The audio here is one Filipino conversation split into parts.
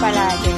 palagi.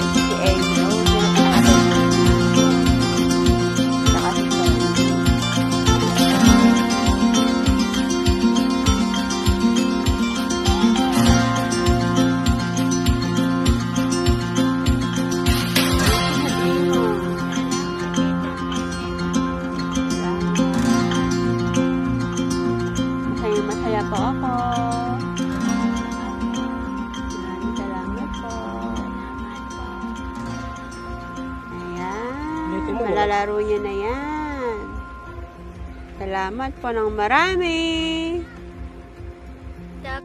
Kalaro niya na yan. Salamat po ng marami. Dap